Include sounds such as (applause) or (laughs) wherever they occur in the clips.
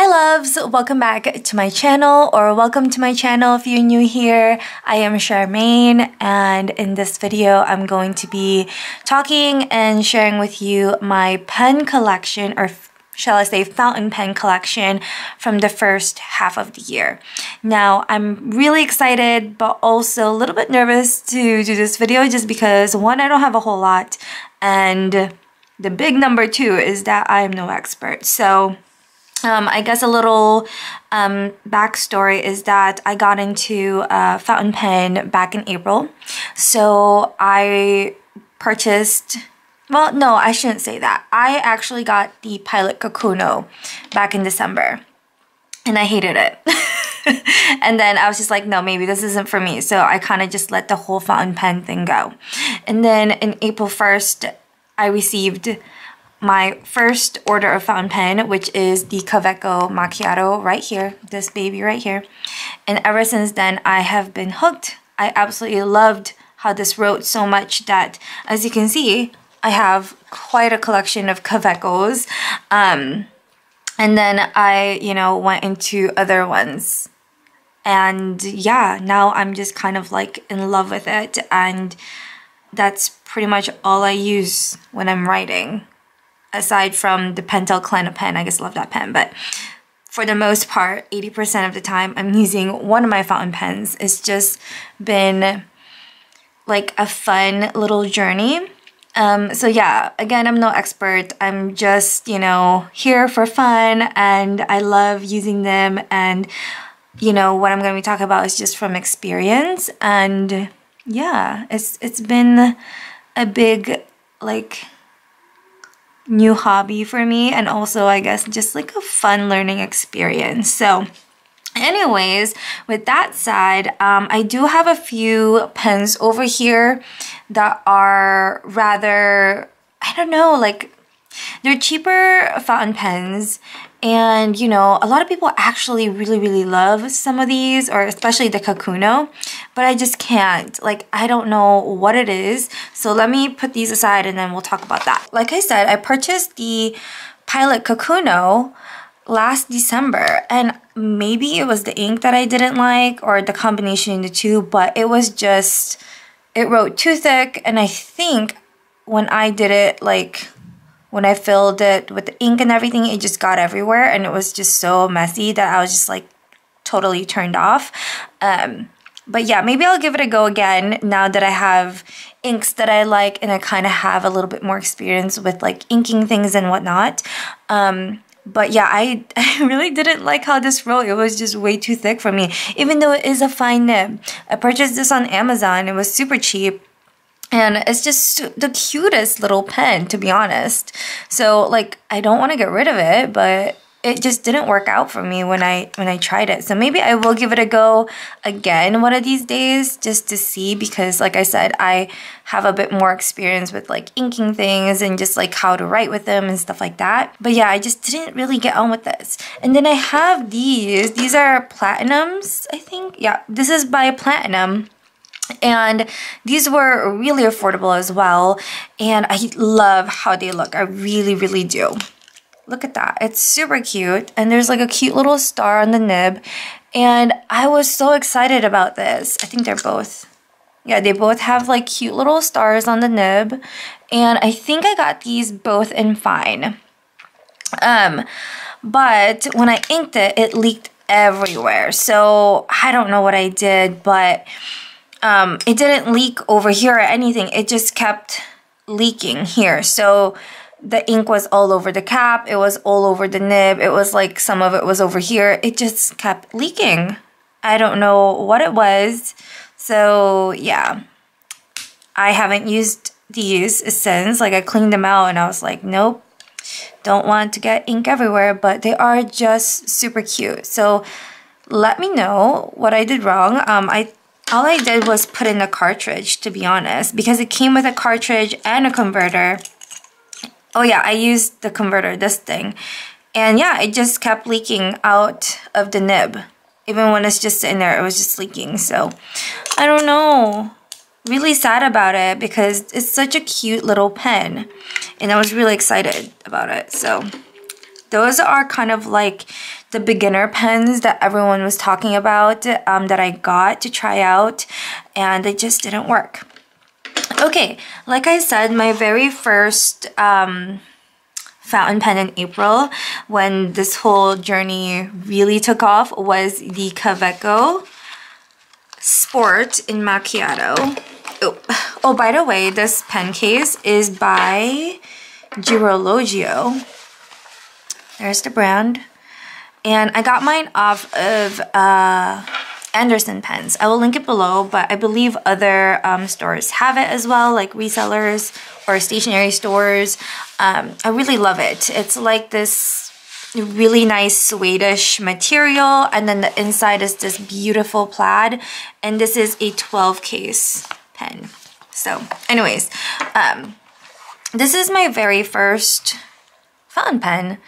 Hi loves, welcome back to my channel or welcome to my channel if you're new here. I am Charmaine and in this video I'm going to be talking and sharing with you my pen collection or shall I say fountain pen collection from the first half of the year. Now I'm really excited but also a little bit nervous to do this video just because one I don't have a whole lot and the big number two is that I am no expert. So um, I guess a little um, backstory is that I got into a fountain pen back in April. So I purchased, well, no, I shouldn't say that. I actually got the Pilot Kakuno back in December and I hated it. (laughs) and then I was just like, no, maybe this isn't for me. So I kind of just let the whole fountain pen thing go. And then in April 1st, I received my first order of fountain pen, which is the Kaweco Macchiato right here, this baby right here. And ever since then, I have been hooked. I absolutely loved how this wrote so much that, as you can see, I have quite a collection of Kawecos. Um, and then I, you know, went into other ones. And yeah, now I'm just kind of like in love with it. And that's pretty much all I use when I'm writing aside from the Pentel Clena pen, I guess I love that pen, but for the most part, 80% of the time I'm using one of my fountain pens. It's just been like a fun little journey. Um, so yeah, again, I'm no expert. I'm just, you know, here for fun and I love using them and you know, what I'm going to be talking about is just from experience and yeah, it's it's been a big like new hobby for me and also I guess just like a fun learning experience. So anyways, with that said, um, I do have a few pens over here that are rather, I don't know, like they're cheaper fountain pens and you know, a lot of people actually really, really love some of these, or especially the Kakuno, but I just can't. Like, I don't know what it is. So let me put these aside and then we'll talk about that. Like I said, I purchased the Pilot Kakuno last December and maybe it was the ink that I didn't like or the combination of the two, but it was just, it wrote too thick and I think when I did it like when I filled it with the ink and everything, it just got everywhere and it was just so messy that I was just like totally turned off. Um, but yeah, maybe I'll give it a go again now that I have inks that I like and I kind of have a little bit more experience with like inking things and whatnot. Um, but yeah, I, (laughs) I really didn't like how this wrote. It was just way too thick for me, even though it is a fine nib. I purchased this on Amazon. It was super cheap and it's just the cutest little pen to be honest. So like i don't want to get rid of it but it just didn't work out for me when i when i tried it. So maybe i will give it a go again one of these days just to see because like i said i have a bit more experience with like inking things and just like how to write with them and stuff like that. But yeah i just didn't really get on with this. And then i have these. These are platinums i think. Yeah this is by platinum and these were really affordable as well. And I love how they look. I really really do. Look at that. It's super cute. And there's like a cute little star on the nib. And I was so excited about this. I think they're both yeah they both have like cute little stars on the nib. And I think I got these both in fine. Um but when I inked it it leaked everywhere. So I don't know what I did but um, it didn't leak over here or anything. It just kept leaking here. So the ink was all over the cap. It was all over the nib. It was like some of it was over here. It just kept leaking. I don't know what it was. So yeah, I haven't used these since. Like I cleaned them out and I was like, nope, don't want to get ink everywhere. But they are just super cute. So let me know what I did wrong. Um, I all I did was put in a cartridge, to be honest, because it came with a cartridge and a converter. Oh yeah, I used the converter, this thing. And yeah, it just kept leaking out of the nib. Even when it's just in there, it was just leaking. So, I don't know. Really sad about it because it's such a cute little pen. And I was really excited about it. So, Those are kind of like the beginner pens that everyone was talking about um, that I got to try out and they just didn't work. Okay, like I said, my very first um, fountain pen in April when this whole journey really took off was the Kaweco Sport in Macchiato. Oh, oh, by the way, this pen case is by Girologio. There's the brand. And I got mine off of uh, Anderson pens. I will link it below, but I believe other um, stores have it as well, like resellers or stationery stores. Um, I really love it. It's like this really nice Swedish material and then the inside is this beautiful plaid and this is a 12 case pen. So anyways, um, this is my very first fountain pen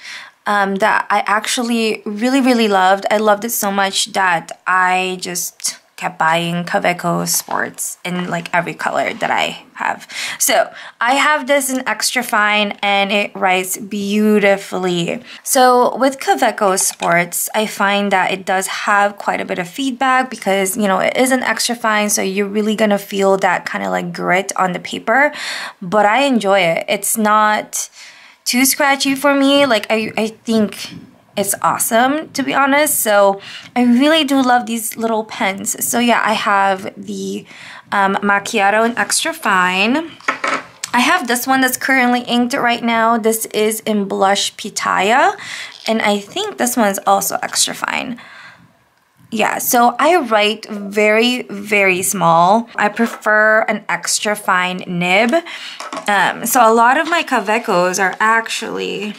um, that I actually really, really loved. I loved it so much that I just kept buying Kaweco Sports in like every color that I have. So I have this in extra fine and it writes beautifully. So with Kaweco Sports, I find that it does have quite a bit of feedback because, you know, it is an extra fine. So you're really going to feel that kind of like grit on the paper. But I enjoy it. It's not too scratchy for me. Like I, I think it's awesome to be honest. So I really do love these little pens. So yeah, I have the um, Macchiato in extra fine. I have this one that's currently inked right now. This is in blush pitaya. And I think this one's also extra fine. Yeah, so I write very, very small. I prefer an extra fine nib. Um, so a lot of my Kawecos are actually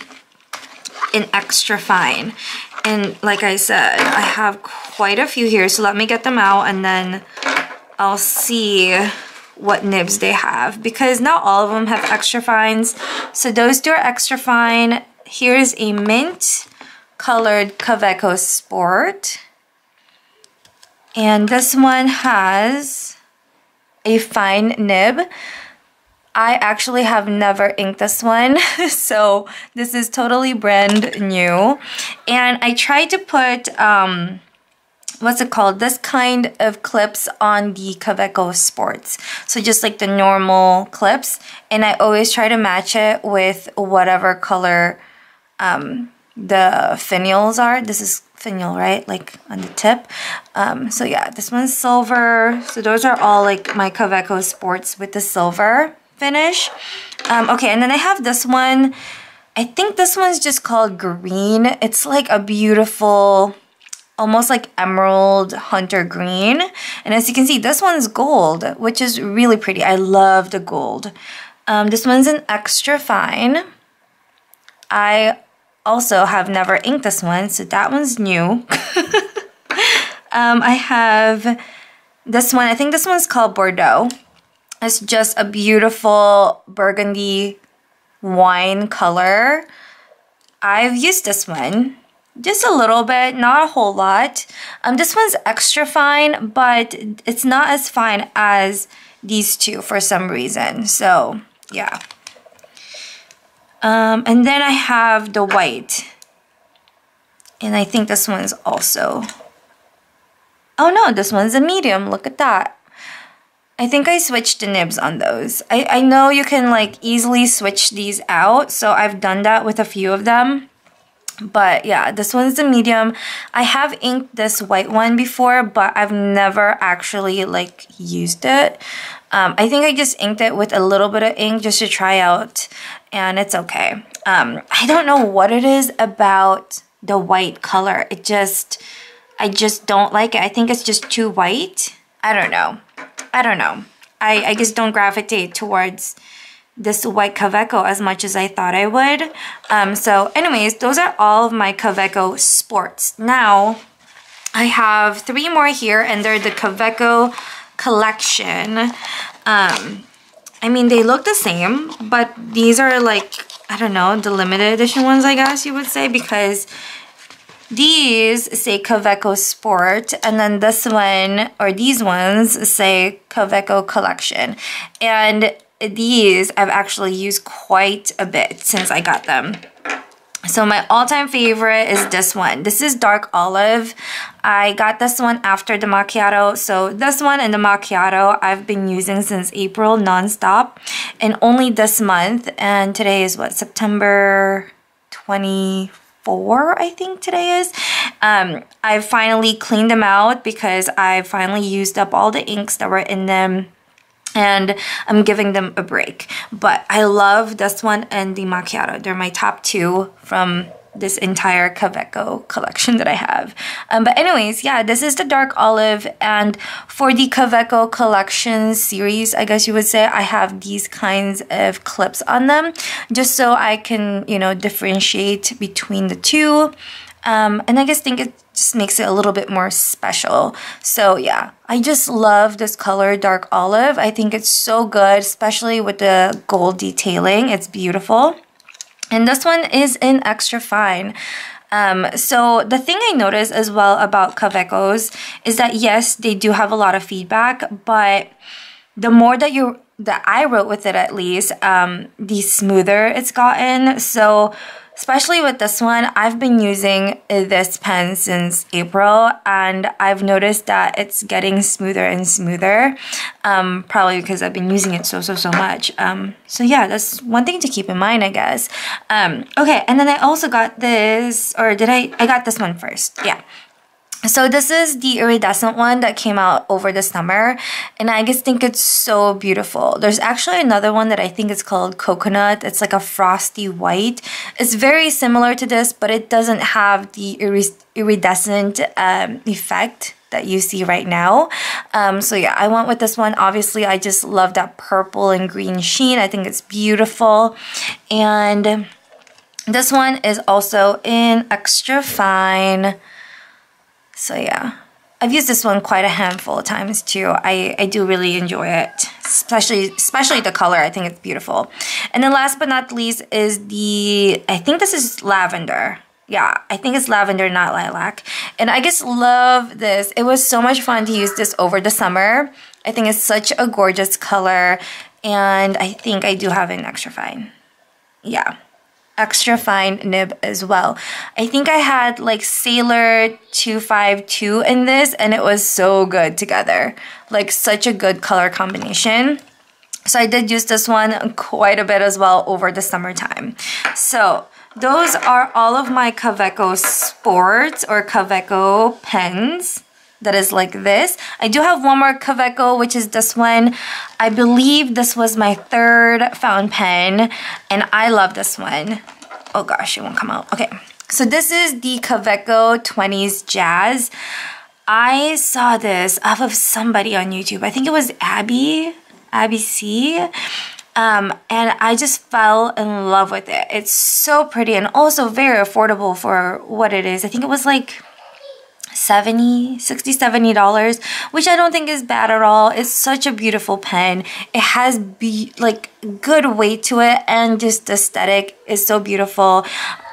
in extra fine. And like I said, I have quite a few here. So let me get them out and then I'll see what nibs they have. Because not all of them have extra fines. So those two are extra fine. Here's a mint colored Kaweco Sport. And this one has a fine nib. I actually have never inked this one, (laughs) so this is totally brand new. And I tried to put, um, what's it called, this kind of clips on the Kaweco Sports. So just like the normal clips. And I always try to match it with whatever color um, the finials are. This is finial, right? Like on the tip. Um, so yeah, this one's silver. So those are all like my Kaweco Sports with the silver finish. Um, okay, and then I have this one. I think this one's just called green. It's like a beautiful, almost like emerald hunter green. And as you can see, this one's gold, which is really pretty. I love the gold. Um, this one's an extra fine. I also have never inked this one, so that one's new. (laughs) um, I have this one, I think this one's called Bordeaux. It's just a beautiful burgundy wine color. I've used this one just a little bit, not a whole lot. Um, this one's extra fine, but it's not as fine as these two for some reason. So yeah. Um, and then I have the white. And I think this one's also... Oh no, this one's a medium. Look at that. I think I switched the nibs on those. I, I know you can like easily switch these out. So I've done that with a few of them. But yeah, this one's the medium. I have inked this white one before, but I've never actually like used it. Um, I think I just inked it with a little bit of ink just to try out and it's okay. Um, I don't know what it is about the white color. It just, I just don't like it. I think it's just too white. I don't know. I don't know. I, I just don't gravitate towards this white Kaweco as much as I thought I would. Um, so anyways, those are all of my Kaweco sports. Now, I have three more here and they're the Kaweco collection. Um, I mean, they look the same, but these are like, I don't know, the limited edition ones, I guess you would say, because these say Kaweco Sport, and then this one, or these ones, say Kaweco Collection. And these I've actually used quite a bit since I got them. So my all-time favorite is this one. This is dark olive. I got this one after the macchiato. So this one and the macchiato I've been using since April nonstop and only this month. And today is what, September 24, I think today is. Um, I finally cleaned them out because I finally used up all the inks that were in them and I'm giving them a break. But I love this one and the macchiato. They're my top two from this entire Kaweco collection that I have. Um, but anyways, yeah, this is the dark olive and for the Kaweco collection series, I guess you would say, I have these kinds of clips on them just so I can, you know, differentiate between the two. Um, and I just think it just makes it a little bit more special. So yeah, I just love this color, dark olive. I think it's so good, especially with the gold detailing. It's beautiful. And this one is in extra fine. Um, so the thing I noticed as well about Kawecos is that yes, they do have a lot of feedback, but the more that you that I wrote with it at least, um, the smoother it's gotten. So especially with this one, I've been using this pen since April and I've noticed that it's getting smoother and smoother, um, probably because I've been using it so, so, so much. Um, so yeah, that's one thing to keep in mind, I guess. Um, okay, and then I also got this, or did I, I got this one first, yeah. So this is the iridescent one that came out over the summer and I just think it's so beautiful. There's actually another one that I think is called coconut. It's like a frosty white. It's very similar to this but it doesn't have the iridescent um, effect that you see right now. Um, so yeah, I went with this one. Obviously, I just love that purple and green sheen. I think it's beautiful. And this one is also in extra fine so yeah, I've used this one quite a handful of times too. I, I do really enjoy it, especially especially the color. I think it's beautiful. And then last but not least is the, I think this is lavender. Yeah, I think it's lavender, not lilac. And I just love this. It was so much fun to use this over the summer. I think it's such a gorgeous color. And I think I do have an extra fine. Yeah extra fine nib as well. I think I had like Sailor 252 in this and it was so good together. Like such a good color combination. So I did use this one quite a bit as well over the summertime. So those are all of my Kaweco Sports or Kaweco pens that is like this. I do have one more Kaweco, which is this one. I believe this was my third fountain pen, and I love this one. Oh gosh, it won't come out. Okay, so this is the Kaweco 20s Jazz. I saw this off of somebody on YouTube. I think it was Abby, Abby C. Um, and I just fell in love with it. It's so pretty and also very affordable for what it is. I think it was like 70 60 70 dollars which i don't think is bad at all. It's such a beautiful pen. It has be like good weight to it and just aesthetic is so beautiful.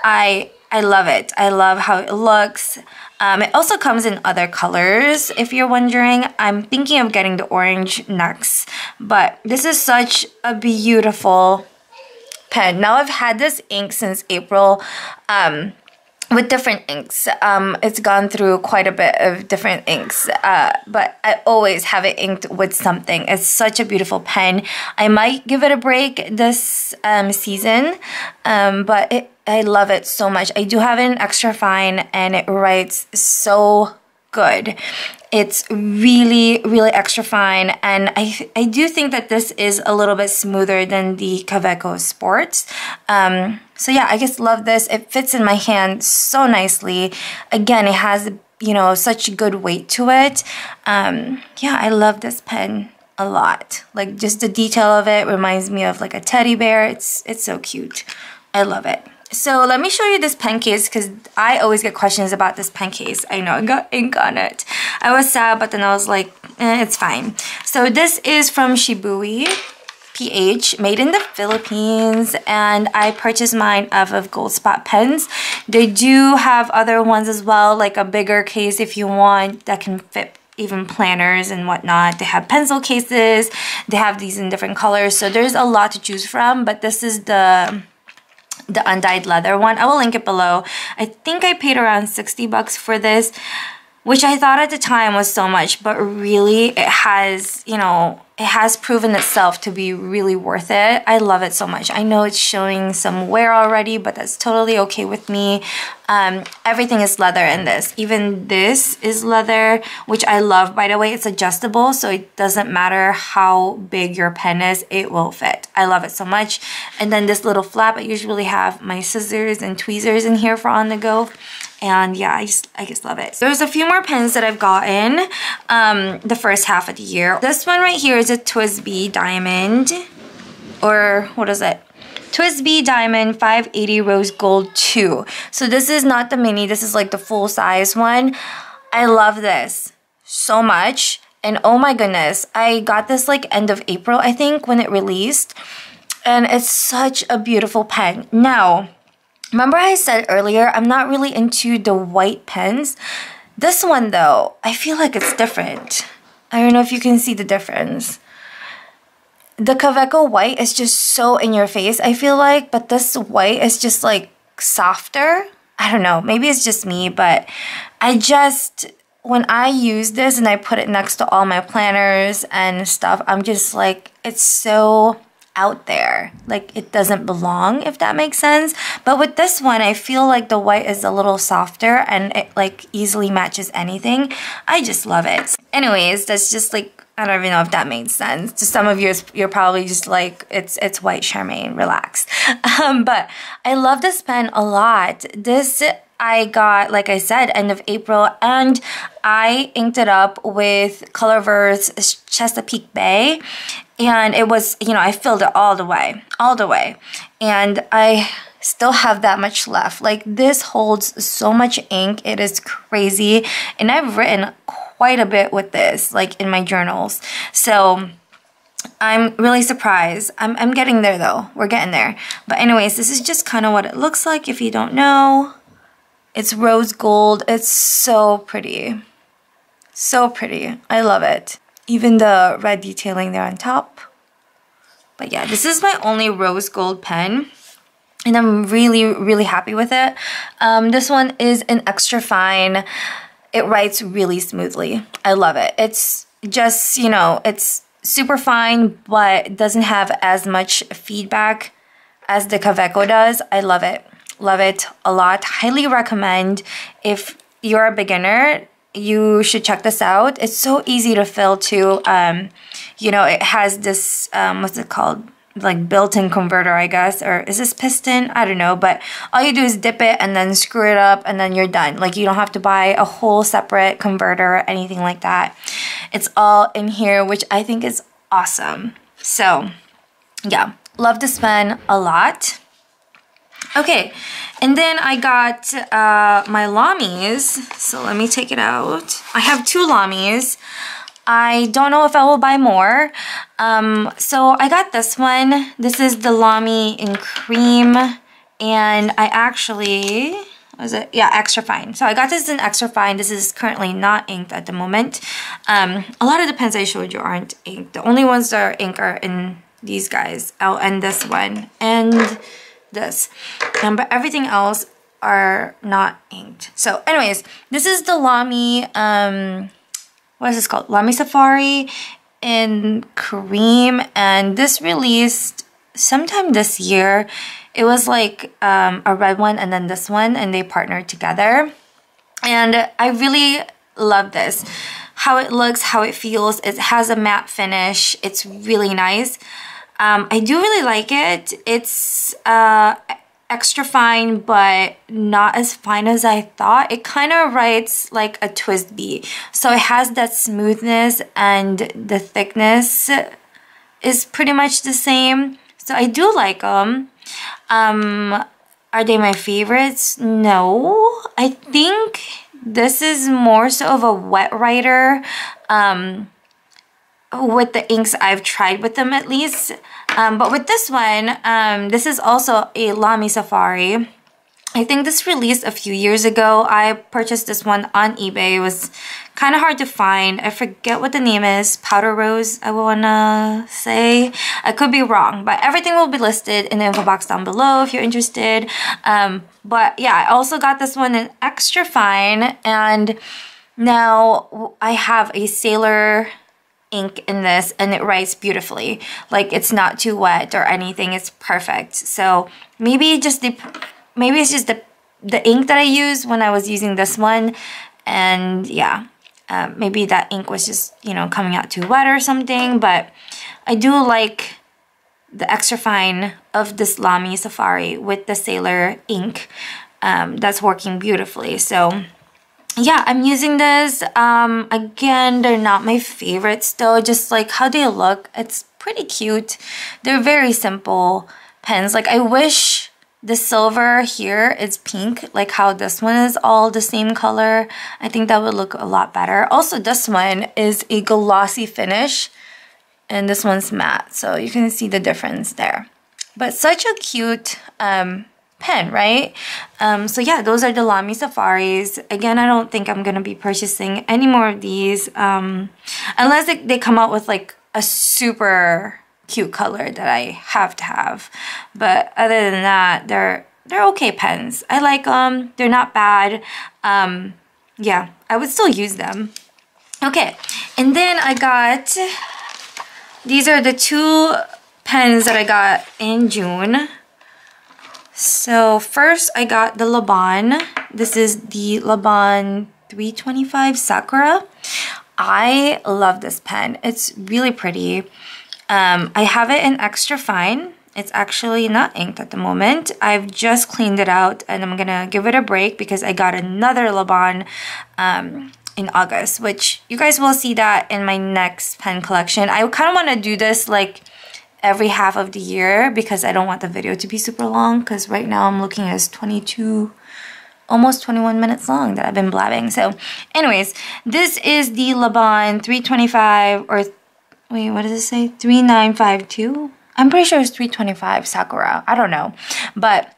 I i love it. I love how it looks. Um, it also comes in other colors if you're wondering. I'm thinking of getting the orange next but this is such a beautiful pen. Now i've had this ink since april. Um, with different inks. Um, it's gone through quite a bit of different inks, uh, but I always have it inked with something. It's such a beautiful pen. I might give it a break this um, season, um, but it, I love it so much. I do have an extra fine and it writes so good. It's really, really extra fine. And I, I do think that this is a little bit smoother than the Kaweco Sports. Um, so yeah, I just love this. It fits in my hand so nicely. Again, it has, you know, such good weight to it. Um, yeah, I love this pen a lot. Like just the detail of it reminds me of like a teddy bear. It's, it's so cute. I love it. So let me show you this pen case because I always get questions about this pen case. I know, I got ink on it. I was sad, but then I was like, eh, it's fine. So this is from Shibui PH, made in the Philippines, and I purchased mine off of Gold Spot Pens. They do have other ones as well, like a bigger case if you want that can fit even planners and whatnot. They have pencil cases. They have these in different colors. So there's a lot to choose from, but this is the the undyed leather one. I will link it below. I think I paid around 60 bucks for this, which I thought at the time was so much, but really it has, you know, it has proven itself to be really worth it. I love it so much. I know it's showing some wear already, but that's totally okay with me. Um, everything is leather in this. Even this is leather, which I love. By the way, it's adjustable, so it doesn't matter how big your pen is, it will fit. I love it so much. And then this little flap, I usually have my scissors and tweezers in here for on the go and yeah I just I just love it. There's a few more pens that I've gotten um, the first half of the year. This one right here is a TWSBI Diamond or what is it? TWSBI Diamond 580 Rose Gold 2 so this is not the mini this is like the full size one. I love this so much and oh my goodness I got this like end of April I think when it released. And it's such a beautiful pen. Now Remember I said earlier, I'm not really into the white pens. This one though, I feel like it's different. I don't know if you can see the difference. The Kaweco white is just so in your face, I feel like, but this white is just like softer. I don't know, maybe it's just me, but I just, when I use this and I put it next to all my planners and stuff, I'm just like, it's so out there. Like it doesn't belong, if that makes sense. But with this one, I feel like the white is a little softer and it like easily matches anything. I just love it. Anyways, that's just like I don't even know if that made sense. To some of you, you're probably just like, it's it's white Charmaine, relax. (laughs) Um, but I love this pen a lot. This I got, like I said, end of April, and I inked it up with Colorverse Chesapeake Bay and it was you know I filled it all the way all the way and I still have that much left like this holds so much ink it is crazy and I've written quite a bit with this like in my journals so I'm really surprised. I'm, I'm getting there though. We're getting there. But anyways, this is just kind of what it looks like if you don't know. It's rose gold. It's so pretty. So pretty. I love it even the red detailing there on top. But yeah, this is my only rose gold pen and I'm really, really happy with it. Um, this one is an extra fine. It writes really smoothly. I love it. It's just, you know, it's super fine, but doesn't have as much feedback as the Kaweco does. I love it. Love it a lot. Highly recommend if you're a beginner you should check this out. It's so easy to fill too. Um, you know, it has this, um, what's it called? Like built-in converter, I guess, or is this piston? I don't know, but all you do is dip it and then screw it up and then you're done. Like you don't have to buy a whole separate converter or anything like that. It's all in here, which I think is awesome. So yeah, love this pen a lot. Okay, and then I got uh, my Lamys. So let me take it out. I have two Lamys. I don't know if I will buy more. Um, so I got this one. This is the Lamy in cream. And I actually, was it? Yeah, extra fine. So I got this in extra fine. This is currently not inked at the moment. Um, a lot of the pens I showed you aren't inked. The only ones that are ink are in these guys. Oh, and this one. And this. Um, but everything else are not inked. So anyways, this is the Lamy, um, what is this called? Lamy Safari in cream. And this released sometime this year. It was like um, a red one and then this one and they partnered together. And I really love this. How it looks, how it feels. It has a matte finish. It's really nice. Um, I do really like it. It's uh, extra fine, but not as fine as I thought. It kind of writes like a TWSBI. So it has that smoothness and the thickness is pretty much the same. So I do like them. Um, are they my favorites? No. I think this is more so of a wet writer. Um, with the inks I've tried with them at least. Um, but with this one, um, this is also a Lamy Safari. I think this released a few years ago. I purchased this one on eBay. It was kind of hard to find. I forget what the name is. Powder Rose, I wanna say. I could be wrong, but everything will be listed in the info box down below if you're interested. Um, but yeah, I also got this one in extra fine and now I have a Sailor ink in this and it writes beautifully. Like it's not too wet or anything. It's perfect. So maybe just the maybe it's just the the ink that I used when I was using this one and yeah uh, maybe that ink was just you know coming out too wet or something but I do like the extra fine of this Lamy Safari with the Sailor ink um, that's working beautifully so yeah I'm using this um, again they're not my favorites though just like how they look it's pretty cute they're very simple pens like I wish the silver here is pink, like how this one is all the same color. I think that would look a lot better. Also, this one is a glossy finish and this one's matte. So you can see the difference there. But such a cute um, pen, right? Um, so yeah, those are the Lamy Safaris. Again, I don't think I'm going to be purchasing any more of these um, unless they, they come out with like a super cute color that I have to have. But other than that, they're they're okay pens. I like them. They're not bad. Um, yeah, I would still use them. Okay, and then I got, these are the two pens that I got in June. So first I got the Laban. This is the Laban 325 Sakura. I love this pen. It's really pretty. Um, I have it in extra fine. It's actually not inked at the moment. I've just cleaned it out and I'm gonna give it a break because I got another Laban um, in August, which you guys will see that in my next pen collection. I kind of want to do this like every half of the year because I don't want the video to be super long because right now I'm looking at 22 almost 21 minutes long that I've been blabbing. So anyways, this is the Laban 325 or Wait, what does it say? 3952? I'm pretty sure it's 325 Sakura. I don't know. But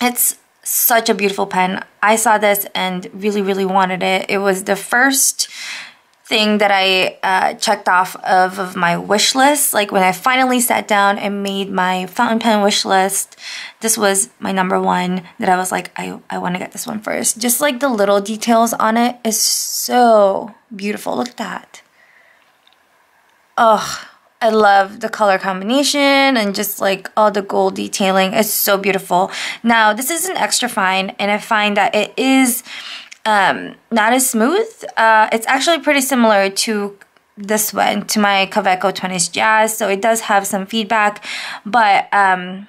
it's such a beautiful pen. I saw this and really, really wanted it. It was the first thing that I uh, checked off of, of my wish list. Like when I finally sat down and made my fountain pen wish list, this was my number one that I was like, I, I want to get this one first. Just like the little details on it is so beautiful. Look at that. Oh, I love the color combination and just like all the gold detailing. It's so beautiful. Now, this is an extra fine and I find that it is um, not as smooth. Uh, it's actually pretty similar to this one, to my Kaweco 20s Jazz. So it does have some feedback, but um,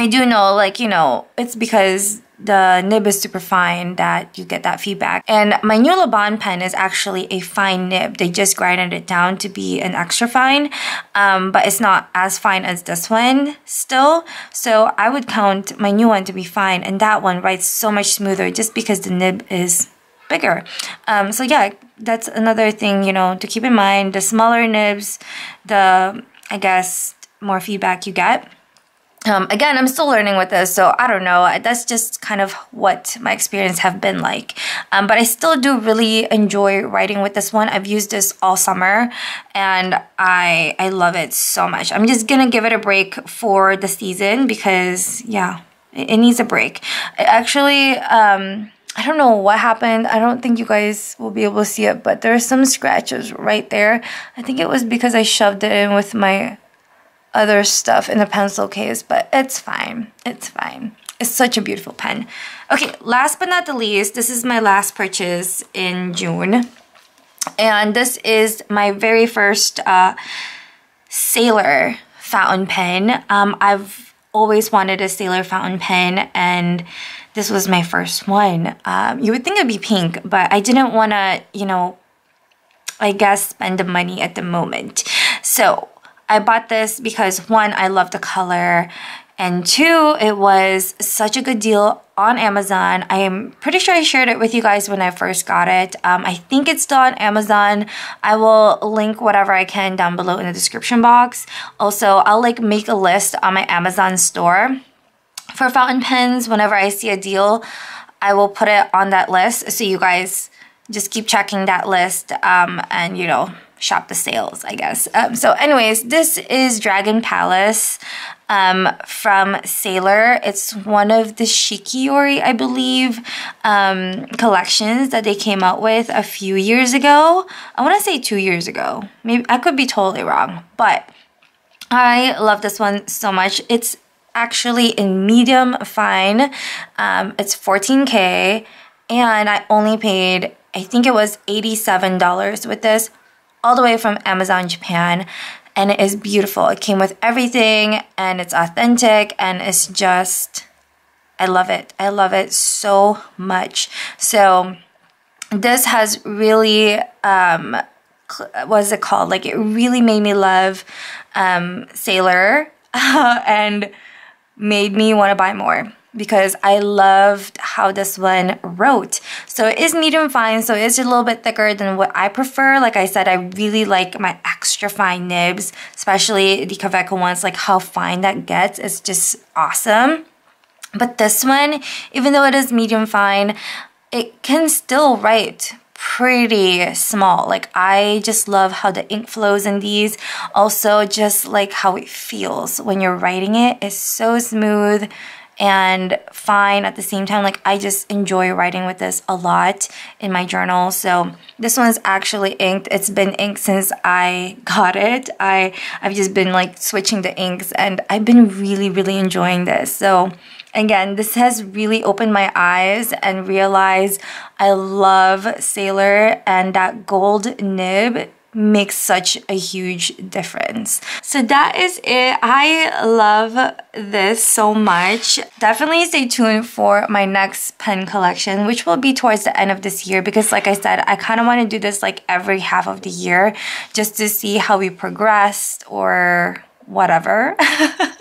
I do know like, you know, it's because the nib is super fine that you get that feedback. And my new Laban pen is actually a fine nib. They just grinded it down to be an extra fine, um, but it's not as fine as this one still. So I would count my new one to be fine and that one writes so much smoother just because the nib is bigger. Um, so yeah, that's another thing, you know, to keep in mind. The smaller nibs, the, I guess, more feedback you get. Um, again, I'm still learning with this, so I don't know. That's just kind of what my experience have been like. Um, but I still do really enjoy writing with this one. I've used this all summer, and I I love it so much. I'm just gonna give it a break for the season because yeah, it, it needs a break. It actually. Um, I don't know what happened. I don't think you guys will be able to see it, but there are some scratches right there. I think it was because I shoved it in with my other stuff in the pencil case, but it's fine. It's fine. It's such a beautiful pen. Okay, last but not the least, this is my last purchase in June. And this is my very first uh, Sailor fountain pen. Um, I've always wanted a Sailor fountain pen and this was my first one. Um, you would think it'd be pink, but I didn't want to, you know, I guess spend the money at the moment. So I bought this because one, I love the color, and two, it was such a good deal on Amazon. I am pretty sure I shared it with you guys when I first got it. Um, I think it's still on Amazon. I will link whatever I can down below in the description box. Also, I'll like make a list on my Amazon store for fountain pens, whenever I see a deal, I will put it on that list so you guys just keep checking that list um, and you know shop the sales I guess. Um, so anyways this is Dragon Palace um, from Sailor. It's one of the Shikiori I believe um, collections that they came out with a few years ago. I want to say two years ago. Maybe I could be totally wrong but I love this one so much. It's actually in medium fine. Um, it's 14k and I only paid I think it was $87 with this all the way from Amazon Japan and it is beautiful. It came with everything and it's authentic and it's just I love it. I love it so much. So this has really um what is it called? Like it really made me love um Sailor (laughs) and made me want to buy more because I loved how this one wrote. So it is medium fine, so it's a little bit thicker than what I prefer. Like I said, I really like my extra fine nibs, especially the Kaweco ones, like how fine that gets. It's just awesome. But this one, even though it is medium fine, it can still write pretty small. Like I just love how the ink flows in these. Also just like how it feels when you're writing it. It's so smooth and fine at the same time. Like I just enjoy writing with this a lot in my journal. So this one is actually inked. It's been inked since I (laughs) got it. I, I've just been like switching the inks and I've been really, really enjoying this. So again, this has really opened my eyes and realized I love Sailor and that gold nib makes such a huge difference. So that is it. I love this so much. Definitely stay tuned for my next pen collection, which will be towards the end of this year because like I said, I kind of want to do this like every half of the year just to see how we progressed or whatever. (laughs)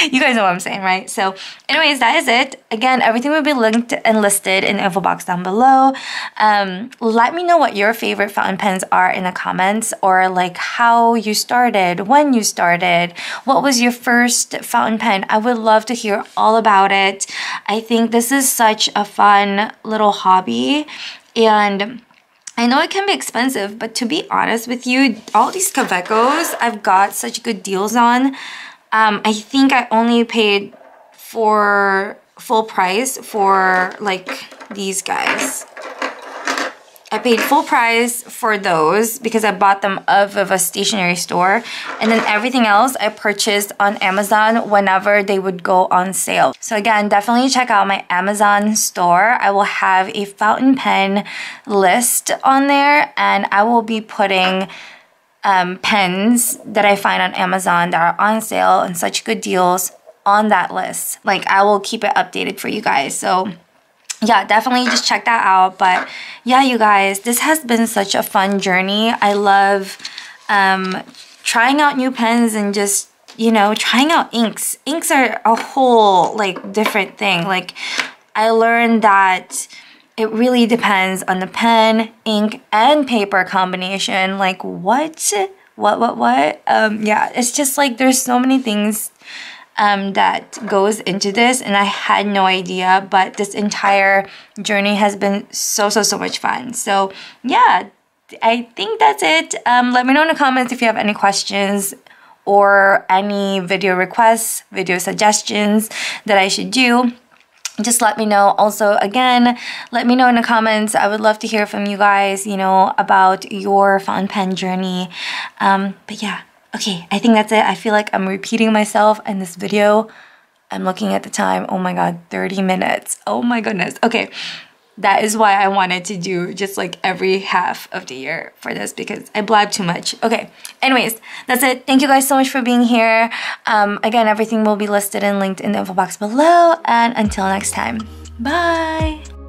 (laughs) you guys know what I'm saying, right? So anyways, that is it. Again, everything will be linked and listed in the info box down below. Um, let me know what your favorite fountain pens are in the comments or like how you started, when you started, what was your first fountain pen. I would love to hear all about it. I think this is such a fun little hobby and I know it can be expensive, but to be honest with you, all these Kawecos I've got such good deals on. Um, I think I only paid for full price for like these guys. I paid full price for those because I bought them off of a stationery store. And then everything else I purchased on Amazon whenever they would go on sale. So again, definitely check out my Amazon store. I will have a fountain pen list on there and I will be putting um, pens that I find on Amazon that are on sale and such good deals on that list. Like I will keep it updated for you guys. So yeah, definitely just check that out. But yeah, you guys, this has been such a fun journey. I love um, trying out new pens and just, you know, trying out inks. Inks are a whole like different thing. Like I learned that it really depends on the pen, ink, and paper combination. Like what? What, what, what? Um, yeah, it's just like there's so many things um, that goes into this and I had no idea, but this entire journey has been so, so, so much fun. So yeah, I think that's it. Um, let me know in the comments if you have any questions or any video requests, video suggestions that I should do just let me know. Also again let me know in the comments. I would love to hear from you guys you know about your fountain pen journey. Um, but yeah okay i think that's it. I feel like i'm repeating myself in this video. I'm looking at the time. Oh my god 30 minutes. Oh my goodness. Okay that is why I wanted to do just like every half of the year for this because I blab too much. Okay, anyways, that's it. Thank you guys so much for being here. Um, again, everything will be listed and linked in the info box below. And until next time, bye.